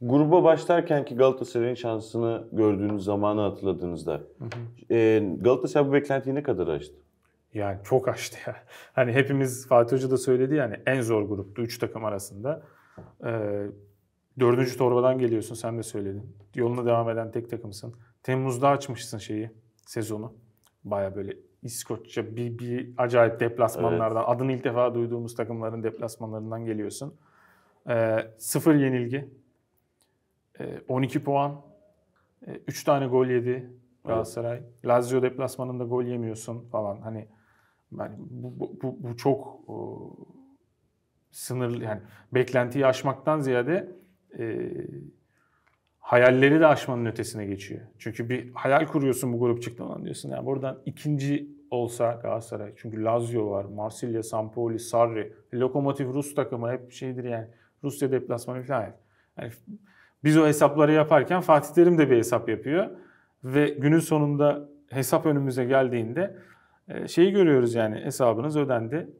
Gruba başlarkenki Galatasaray'ın şansını gördüğünüz zamanı hatırladığınızda hı hı. E, Galatasaray bu beklentiyi ne kadar aştı? Yani çok aştı ya. Hani hepimiz Fatih Hoca da söyledi yani en zor gruptu 3 takım arasında. Ee, dördüncü torbadan geliyorsun sen de söyledin. Yoluna devam eden tek takımsın. Temmuz'da açmışsın şeyi sezonu. Baya böyle İskoçya bir, bir acayip deplasmanlardan evet. adını ilk defa duyduğumuz takımların deplasmanlarından geliyorsun. Ee, sıfır yenilgi. Ee, 12 puan. Ee, 3 tane gol yedi Galatasaray. Evet. Lazio deplasmanında gol yemiyorsun falan. Hani yani bu, bu, bu, bu çok o, sınırlı yani beklentiyi aşmaktan ziyade e, hayalleri de aşmanın ötesine geçiyor. Çünkü bir hayal kuruyorsun bu grup çıktığından diyorsun. Yani buradan ikinci olsa Galatasaray. Çünkü Lazio var, Marsilya, Sampoli, Sarri, Lokomotiv Rus takımı hep şeydir yani. Rusya deplasmanı falan. Yani biz o hesapları yaparken Fatih Terim de bir hesap yapıyor. Ve günün sonunda hesap önümüze geldiğinde e, şeyi görüyoruz yani hesabınız ödendi.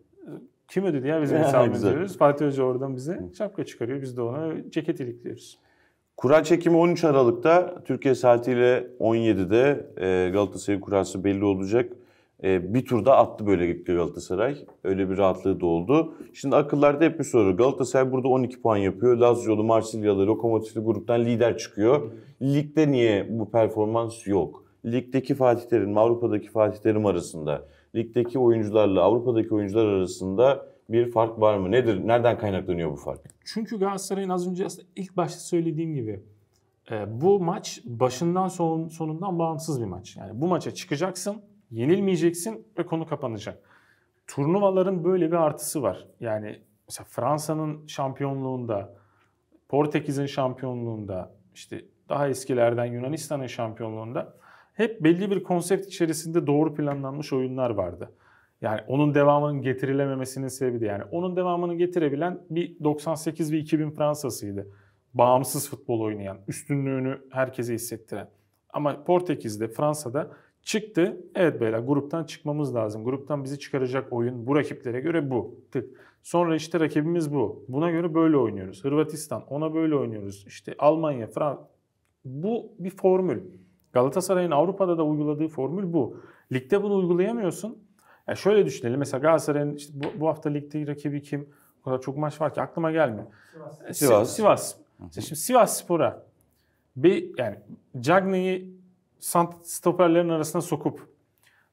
Kim ödedi ya bizim hesabımızı diyoruz. Fatih Hoca oradan bize şapka çıkarıyor. Biz de ona ceket ilikliyoruz. Kura çekimi 13 Aralık'ta Türkiye saatiyle 17'de e, Galatasaray kurası belli olacak. E, bir turda attı böyle gitti Galatasaray. Öyle bir rahatlığı da oldu. Şimdi akıllarda hep bir soru. Galatasaray burada 12 puan yapıyor. Lazio'lu, Marsilyalı, Lokomotifli gruptan lider çıkıyor. Ligde niye bu performans yok? Ligdeki Fatih Terim, Avrupa'daki Fatih Terim arasında, ligdeki oyuncularla Avrupa'daki oyuncular arasında bir fark var mı? Nedir? Nereden kaynaklanıyor bu fark? Çünkü Galatasaray'ın az önce ilk başta söylediğim gibi e, bu maç başından son, sonundan bağımsız bir maç. Yani bu maça çıkacaksın, yenilmeyeceksin ve konu kapanacak. Turnuvaların böyle bir artısı var. Yani mesela Fransa'nın şampiyonluğunda, Portekiz'in şampiyonluğunda, işte daha eskilerden Yunanistan'ın şampiyonluğunda hep belli bir konsept içerisinde doğru planlanmış oyunlar vardı. Yani onun devamının getirilememesinin sebebi de yani onun devamını getirebilen bir 98 ve 2000 Fransa'sıydı. Bağımsız futbol oynayan, üstünlüğünü herkese hissettiren. Ama Portekiz'de, Fransa'da çıktı. Evet beyler gruptan çıkmamız lazım. Gruptan bizi çıkaracak oyun bu rakiplere göre bu. Tık. Sonra işte rakibimiz bu. Buna göre böyle oynuyoruz. Hırvatistan ona böyle oynuyoruz. İşte Almanya, Fransa. Bu bir formül. Galatasaray'ın Avrupa'da da uyguladığı formül bu. Ligde bunu uygulayamıyorsun. Yani şöyle düşünelim. Mesela Galatasaray'ın işte bu, bu hafta ligde rakibi kim? O kadar çok maç var ki aklıma gelmiyor. Sivas. Sivas. Sivas. şimdi Sivas Spor'a bir yani Cagney'i stoperlerin arasına sokup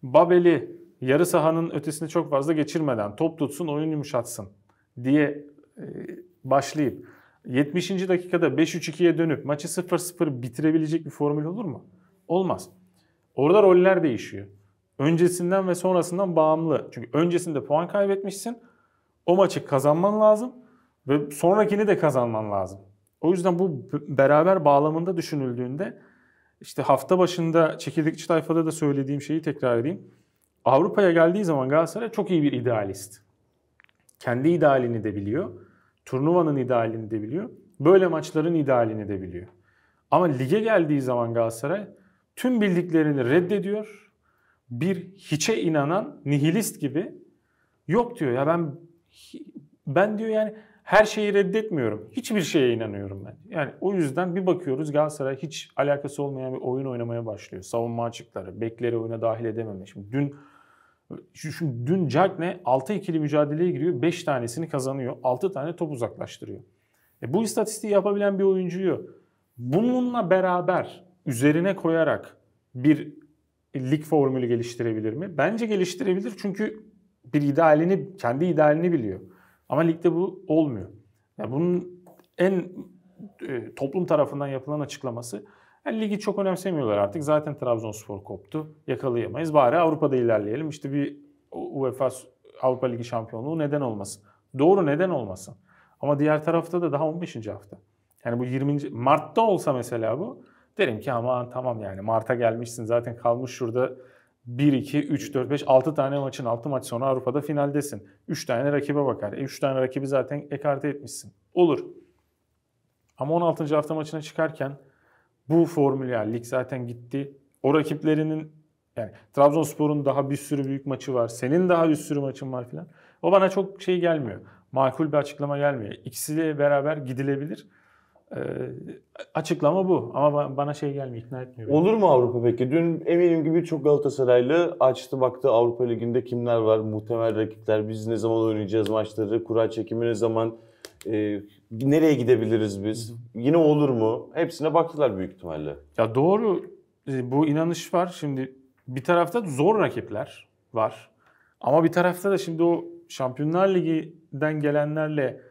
Babel'i yarı sahanın ötesine çok fazla geçirmeden top tutsun, oyun yumuşatsın diye e, başlayıp 70. dakikada 5-3-2'ye dönüp maçı 0-0 bitirebilecek bir formül olur mu? Olmaz. Orada roller değişiyor. Öncesinden ve sonrasından bağımlı. Çünkü öncesinde puan kaybetmişsin. O maçı kazanman lazım ve sonrakini de kazanman lazım. O yüzden bu beraber bağlamında düşünüldüğünde işte hafta başında çekirdekçi tayfada da söylediğim şeyi tekrar edeyim. Avrupa'ya geldiği zaman Galatasaray çok iyi bir idealist. Kendi idealini de biliyor. Turnuvanın idealini de biliyor. Böyle maçların idealini de biliyor. Ama lige geldiği zaman Galatasaray tüm bildiklerini reddediyor. Bir hiçe inanan nihilist gibi yok diyor ya ben ben diyor yani her şeyi reddetmiyorum. Hiçbir şeye inanıyorum ben. Yani o yüzden bir bakıyoruz Galatasaray hiç alakası olmayan bir oyun oynamaya başlıyor. Savunma açıkları, bekleri oyuna dahil edememiş. Şimdi dün şu dün Cagne 6 ikili mücadeleye giriyor. 5 tanesini kazanıyor. 6 tane top uzaklaştırıyor. E bu istatistiği yapabilen bir oyuncuyu bununla beraber üzerine koyarak bir lig formülü geliştirebilir mi? Bence geliştirebilir çünkü bir idealini, kendi idealini biliyor. Ama ligde bu olmuyor. Yani bunun en e, toplum tarafından yapılan açıklaması yani ligi çok önemsemiyorlar artık. Zaten Trabzonspor koptu. Yakalayamayız. Bari Avrupa'da ilerleyelim. İşte bir UEFA Avrupa Ligi şampiyonluğu neden olmasın? Doğru neden olmasın? Ama diğer tarafta da daha 15. hafta. Yani bu 20. Mart'ta olsa mesela bu derim ki aman tamam yani Mart'a gelmişsin zaten kalmış şurada 1, 2, 3, 4, 5, 6 tane maçın 6 maç sonra Avrupa'da finaldesin. 3 tane rakibe bakar. E 3 tane rakibi zaten ekarte etmişsin. Olur. Ama 16. hafta maçına çıkarken bu formül yani lig zaten gitti. O rakiplerinin yani Trabzonspor'un daha bir sürü büyük maçı var. Senin daha bir sürü maçın var filan. O bana çok şey gelmiyor. Makul bir açıklama gelmiyor. İkisiyle beraber gidilebilir. Ee, açıklama bu ama ba- bana şey gelmiyor, ikna etmiyor. beni. Olur mu Avrupa peki? Dün eminim gibi çok Galatasaraylı açtı baktı Avrupa Ligi'nde kimler var, muhtemel rakipler, biz ne zaman oynayacağız maçları, kura çekimi ne zaman, e, nereye gidebiliriz biz, yine olur mu? Hepsine baktılar büyük ihtimalle. Ya doğru e, bu inanış var. Şimdi bir tarafta zor rakipler var. Ama bir tarafta da şimdi o Şampiyonlar Ligi'den gelenlerle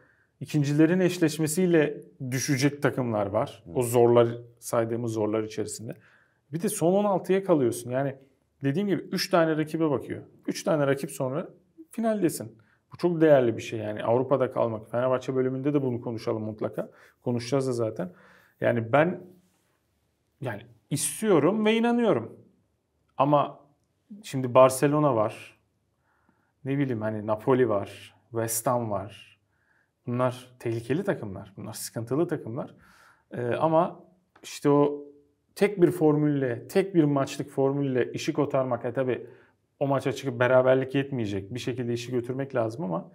ikincilerin eşleşmesiyle düşecek takımlar var. O zorlar saydığımız zorlar içerisinde. Bir de son 16'ya kalıyorsun. Yani dediğim gibi 3 tane rakibe bakıyor. 3 tane rakip sonra finaldesin. Bu çok değerli bir şey yani Avrupa'da kalmak. Fenerbahçe bölümünde de bunu konuşalım mutlaka. Konuşacağız da zaten. Yani ben yani istiyorum ve inanıyorum. Ama şimdi Barcelona var. Ne bileyim hani Napoli var. West Ham var. Bunlar tehlikeli takımlar. Bunlar sıkıntılı takımlar. Ee, ama işte o tek bir formülle, tek bir maçlık formülle işi kotarmak. E tabi o maça çıkıp beraberlik yetmeyecek. Bir şekilde işi götürmek lazım ama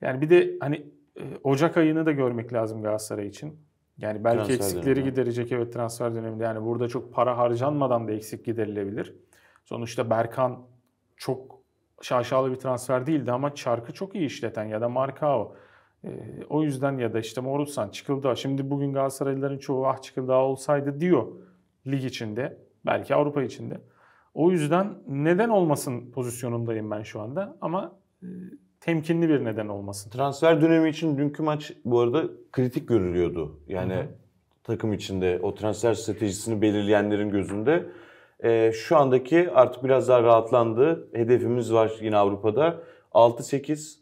yani bir de hani e, Ocak ayını da görmek lazım Galatasaray için. Yani belki Transfer eksikleri dönemi. giderecek evet transfer döneminde. Yani burada çok para harcanmadan da eksik giderilebilir. Sonuçta Berkan çok şaşalı bir transfer değildi ama çarkı çok iyi işleten ya da Markao. Ee, o yüzden ya da işte Morutsan çıkıldı. Şimdi bugün Galatasaraylıların çoğu ah çıkıldı olsaydı diyor lig içinde. Belki Avrupa içinde. O yüzden neden olmasın pozisyonundayım ben şu anda ama e, temkinli bir neden olmasın. Transfer dönemi için dünkü maç bu arada kritik görülüyordu. Yani Hı hı. takım içinde o transfer stratejisini belirleyenlerin gözünde. Ee, şu andaki artık biraz daha rahatlandı. Hedefimiz var yine Avrupa'da. 6-8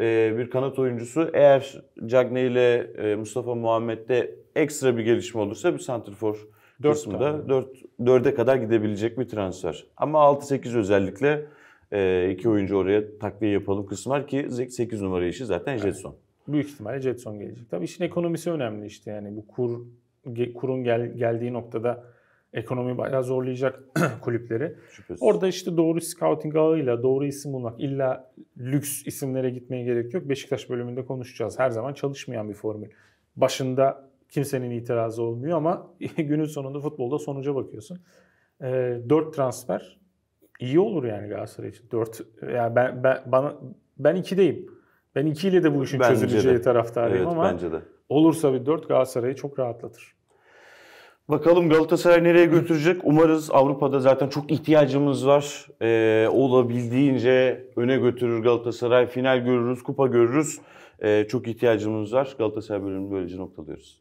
e, bir kanat oyuncusu. Eğer Cagney ile e, Mustafa Muhammed'de ekstra bir gelişme olursa bir santrfor kısmında tane. 4 4'e kadar gidebilecek bir transfer. Ama 6-8 özellikle e, iki oyuncu oraya takviye yapalım kısmı var ki 8 numara işi zaten Jetson. Büyük ihtimalle Jetson gelecek. Tabii işin ekonomisi önemli işte yani bu kur kurun gel, geldiği noktada ekonomi bayağı zorlayacak kulüpleri. Şüphesiz. Orada işte doğru scouting ağıyla doğru isim bulmak illa lüks isimlere gitmeye gerek yok. Beşiktaş bölümünde konuşacağız. Her zaman çalışmayan bir formül. Başında kimsenin itirazı olmuyor ama günün sonunda futbolda sonuca bakıyorsun. Ee, 4 transfer iyi olur yani Galatasaray için. 4 yani ben ben bana ben 2'deyim. Ben 2 ile de bu işin Bence çözüleceği de. taraftarıyım Evet ama bence de. olursa bir 4 Galatasaray'ı çok rahatlatır. Bakalım Galatasaray nereye götürecek? Umarız Avrupa'da zaten çok ihtiyacımız var. Ee, olabildiğince öne götürür Galatasaray. Final görürüz, kupa görürüz. Ee, çok ihtiyacımız var. Galatasaray bölümünü böylece noktalıyoruz.